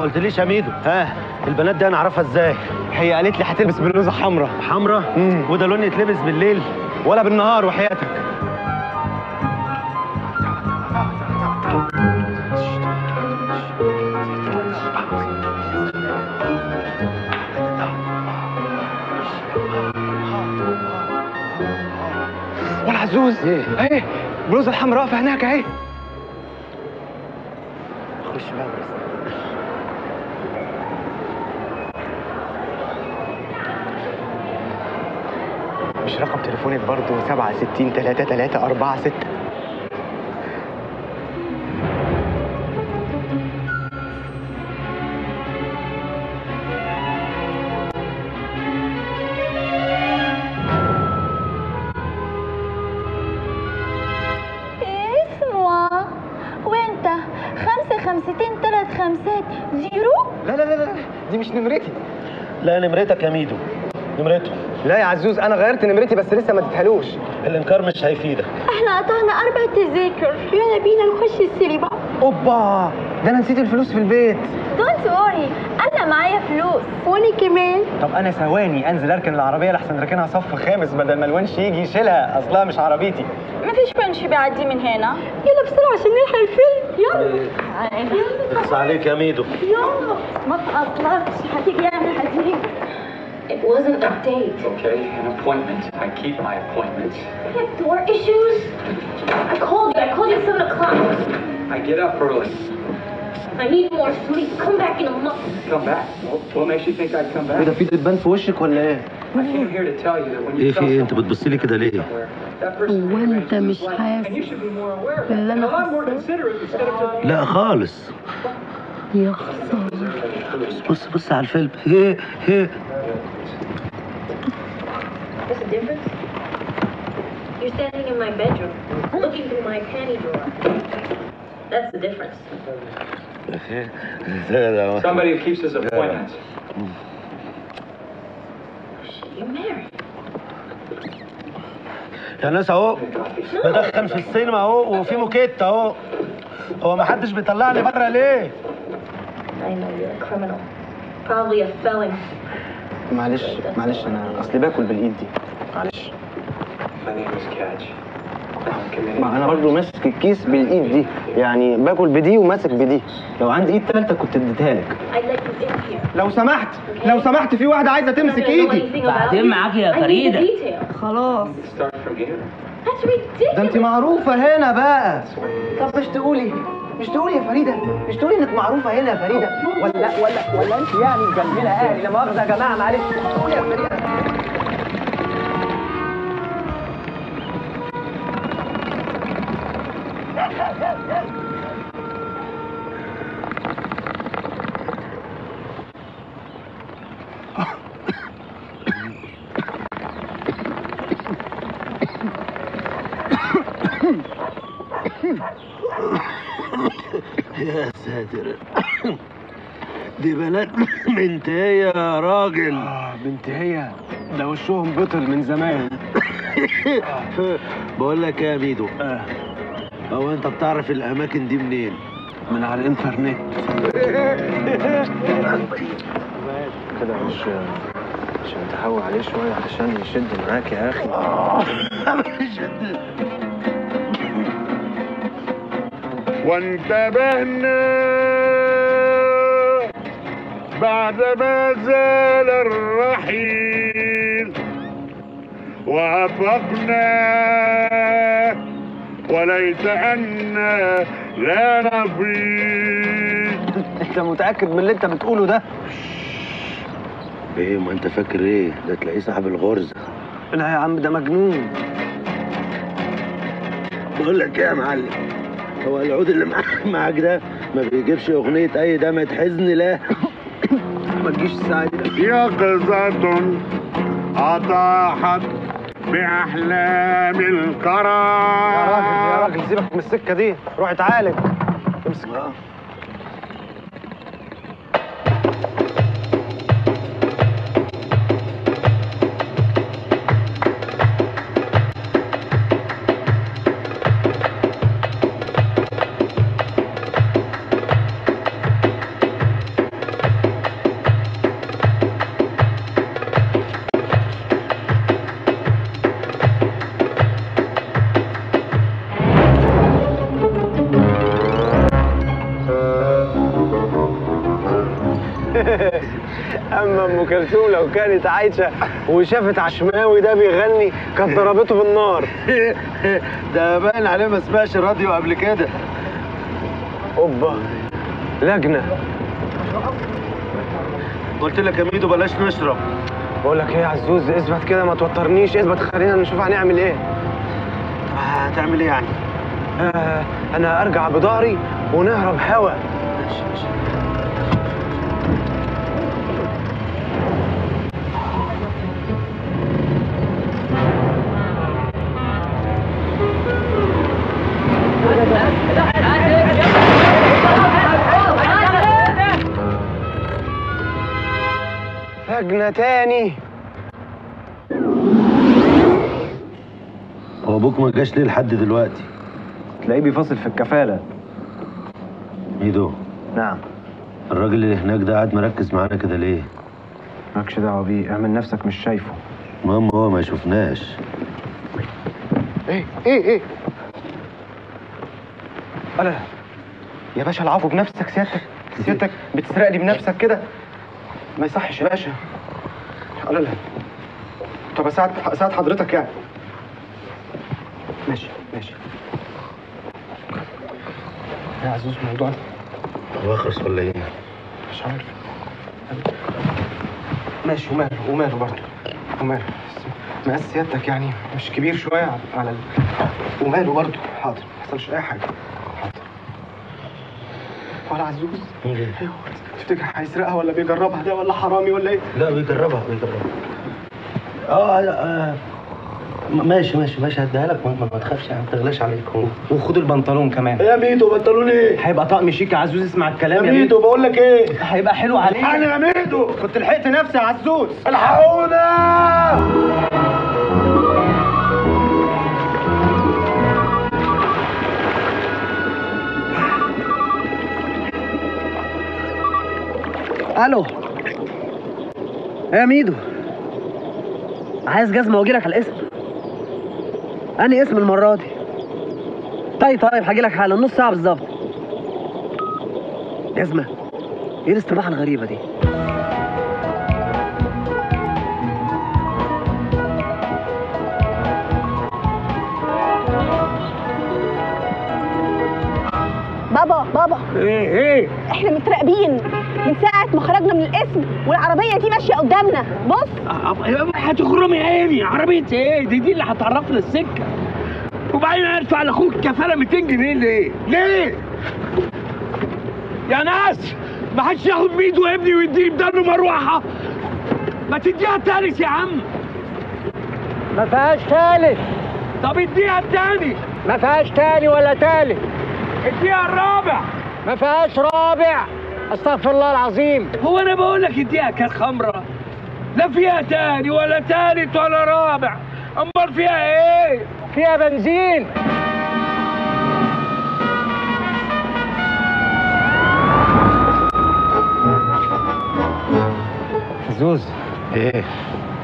ما قلتليش يا ميدو. ها. البنات دي أنا اعرفها إزاي؟ هي قالت لي هتلبس بلوزة حمراء. حمرا مم. وده لون يتلبس بالليل. ولا بالنهار وحياتك. ولا عزوز. إيه؟ اهي البلوزه الحمراء في هناك اهي. خش بقى. مش رقم تليفونك برضه 67 3 3 4 6 اسمع. وانت خمسة خمستين ثلاث خمسات zero؟ لا لا لا لا دي مش نمرتي. لا نمرتك يا ميدو. نمرته. لا يا عزوز أنا غيرت نمرتي بس لسه ما اديتهالوش. الإنكار مش هيفيدك. إحنا قطعنا أربع تذاكر. يلا بينا نخش السينما. أوبا! ده أنا نسيت الفلوس في البيت. don't worry أنا معايا فلوس. وأنا كمان. طب أنا ثواني أنزل أركن العربية لحسن راكنها صف خامس بدل ما الونش يجي يشيلها. أصلها مش عربيتي. مفيش فرنش بيعدي من هنا. يلا بسرعة عشان نلحق الفيلم. يلا. بس عليك يا ميدو. يلا. ما تقطعش هتيجي يعني هتيجي. It wasn't a date. Okay, an appointment. I keep my appointments. I have door issues. I called you. I called you at 7 o'clock. I get up early. I need more sleep. Come back in a month. Come back. What, what makes you think I'd come ايه ده back? في دبان في وشك ولا ايه؟ I came here to tell you that when ايه you في tell ايه انت someone بتبص لي كده ليه somewhere, that person وانت is مش like- حاسس And you should be more aware of باللي that. And انا a lot more حاساه considerate instead of just لا خالص يا خسارة بص بص على الفيلم هي هي What's the difference? You're standing in my bedroom, looking through my panty drawer. That's the difference. somebody who keeps his appointments. Shit, you're married. يا ناس اهو بدخن في السينما اهو وفي موكيت اهو هو ما حدش بيطلعني بره ليه I know you're a criminal. Probably a felon. معلش معلش أنا اصلي باكل بالايد دي معلش. ما أنا برضه ماسك الكيس بالايد دي يعني باكل بدي وماسك بدي لو عندي ايد تالتة كنت اديتها لك. لو سمحت لو سمحت في واحدة عايزة I'm not تمسك ايدي بعدين. معاك يا details. خلاص. ده انت معروفة هنا بقى طب مش تقولي مش تقولي يا فريدة مش تقولي إنك معروفة هنا يا فريدة؟ ولا ولا ولا أنت يعني مجملة أهلي لا مؤاخذة يا جماعة معلش. تقولي يا فريدة. يا ساتر. دي بنات منتهية يا راجل. آه بنت هي ده وشهم بطل من زمان. بقول لك إيه يا ميدو؟ آه. هو أنت بتعرف الأماكن دي منين؟ من على الإنترنت. كده مش عشان تحاول عليه شوية عشان يشد معاك يا أخي. وانتبهنا بعدما زال الرحيل وأفقنا وليس أنا لا نفيد أنت متأكد من اللي أنت بتقوله ده؟ إيه ما أنت فاكر إيه؟ ده تلاقيه صاحب الغرزة لا يا عم ده مجنون. بقول لك إيه يا معلم؟ هو العود اللي معاك معاك ده ما بيجيبش أغنية أي دمعة حزن لا. ما تجيش الساعة دي يقظة أطاحت بأحلام الكرى يا راجل يا راجل سيبك من السكة دي روح اتعالج. امسك. اما أم كلثوم لو كانت عايشة وشافت عشماوي ده بيغني كانت ضربته بالنار. ده باين عليه ما سمعش الراديو قبل كده. أوبا. لجنة. قلت لك يا ميدو بلاش نشرب. بقول لك إيه يا عزوز اثبت كده ما توترنيش اثبت خلينا نشوف هنعمل إيه. هتعمل إيه يعني؟ آه أنا أرجع بضهري ونهرب هوا. لجنه تاني هو أبوك ما جاش ليه لحد دلوقتي؟ تلاقيه بيفاصل في الكفالة. ميدو نعم. الراجل اللي هناك ده قاعد مركز معانا كده ليه؟ مالكش دعوة بيه اعمل نفسك مش شايفه. المهم هو ما يشوفناش. إيه إيه إيه؟ ألا يا باشا العفو بنفسك سيادتك سيادتك بتسرقني بنفسك كده. ما يصحش يا باشا. ألا لا. طب اساعد أساعد حضرتك يعني. ماشي ماشي. يا عزوز موضوع هو اخرس ولا إيه؟ مش عارف. ماشي وماله وماله برضه. وماله. مقاس سيادتك يعني مش كبير شوية على ال... وماله برضه. حاضر ما حصلش حاجة. حاضر ولا عزوز تفتكر هيسرقها ولا بيجربها ده ولا حرامي ولا إيه؟ لا بيجربها بيجربها. آه آه، ماشي ماشي ماشي هديها لك ما, ما تخافش يعني ما تغلاش عليك. وخد البنطلون كمان. يا ميدو بنطلون إيه؟ هيبقى طقم شيك يا عزوز اسمع يا الكلام ميدو بقول لك إيه؟ هيبقى حلو عليك. أنا يا ميدو كنت لحقت نفسي يا عزوز. الحقونا! ألو. يا ميدو؟ عايز جزمة واجيلك على الاسم انهي اسم المرة دي؟ طيب طيب هجيلك حالا نص ساعة بالظبط. جزمة إيه الاستباحة الغريبة دي؟ بابا بابا. إيه إيه. إحنا متراقبين من ساعة ما خرجنا من القسم والعربية دي ماشية قدامنا. بص. هتخرمي عيني. عربية إيه؟ دي دي اللي هتعرفنا السكة. وبعدين أدفع لأخوك كفالة 200 جنيه ليه؟ ليه؟ يا ناس ما حدش ياخد بايده ابني ويديني بدانه مروحة. ما تديها التالت يا عم. ما فيهاش تالت. طب اديها التاني. ما فيهاش تاني ولا تالت. اديها الرابع. ما فيهاش رابع. أستغفر الله العظيم. هو أنا بقول لك اديها كاس خمرة. لا فيها تاني ولا تالت ولا رابع. أمال فيها إيه؟ فيها بنزين. عزوز إيه؟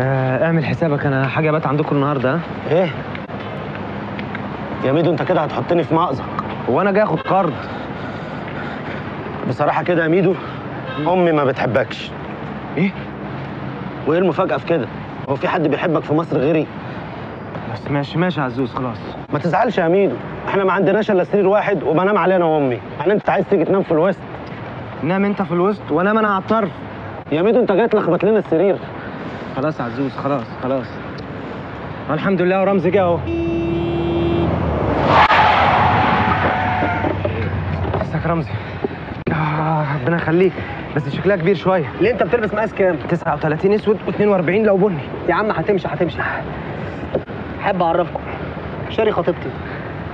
آه اعمل حسابك. أنا حاجة بات عندكم النهارده. ها؟ إيه؟ يا ميدو أنت كده هتحطني في مأزق. هو أنا جاي اخد قرض. بصراحة كده يا ميدو أمي ما بتحبكش. إيه؟ وإيه المفاجأة في كده؟ هو في حد بيحبك في مصر غيري؟ بس ماشي ماشي يا عزوز خلاص. ما تزعلش يا ميدو. إحنا ما عندناش إلا سرير واحد وبنام عليه أنا وأمي. يعني أنت عايز تيجي تنام في الوسط؟ نام أنت في الوسط وأنام أنا على الطرف. يا ميدو أنت جاي تلخبط لنا السرير. خلاص يا عزوز خلاص خلاص. الحمد لله ورمزي جه أهو. يا رمزي. آه ربنا يخليك. بس شكلها كبير شوية. ليه أنت بتلبس مقاس كام؟ 39 أسود و42 لو بني. يا عم هتمشي هتمشي. أحب أعرفكم. شاري خطيبتي.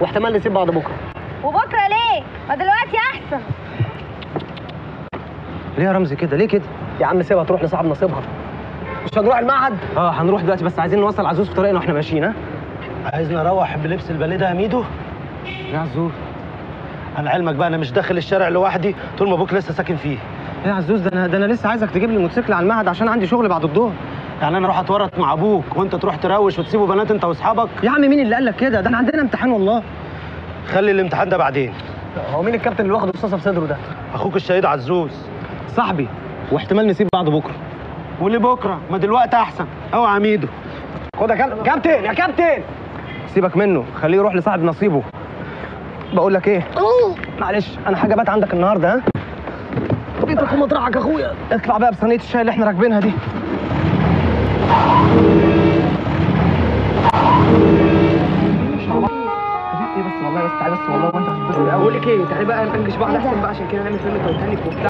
واحتمال نسيب بعض بكرة. وبكرة ليه؟ ما دلوقتي أحسن. ليه يا رمزي كده؟ ليه كده؟ يا عم سيبها تروح لصاحب نصيبها. مش هنروح المعهد؟ آه هنروح دلوقتي بس عايزين نوصل عزوز في طريقنا وإحنا ماشيين ها؟ عايزني أروح بلبس الباليه ده يا ميدو؟ يا عزوز. أنا علمك بقى أنا مش داخل الشارع لوحدي طول ما أبوك لسه ساكن فيه. يا عزوز ده أنا ده أنا لسه عايزك تجيب لي الموتوسيكل على المعهد عشان عندي شغل بعد الظهر. يعني أنا أروح أتورط مع أبوك وأنت تروح تروش وتسيبوا بنات أنت وأصحابك؟ يا عم مين اللي قال لك كده؟ ده أنا عندنا امتحان والله. خلي الامتحان ده بعدين. هو مين الكابتن اللي واخد رصاصه في صدره ده؟ أخوك الشهيد عزوز. صاحبي. واحتمال نسيب بعض بكرة. ولبكرة ما دلوقتي أحسن. أو عميده. خد يا كابتن. يا كابتن! سيبك منه خليه يروح لصاحب نصيبه. بقول لك إيه؟ معلش أنا حاجة بات عندك النهارده ها؟ بيتك في مطرحك يا أخويا. اطلع بقى بصينية الشاي اللي إحنا راكبينها دي. إيه بس والله بس تعالى بس والله وأنت بقول لك إيه تعالى بقى ننجش بعض أحسن بقى عشان كده نعمل فيلم تايتانيك وبتاع.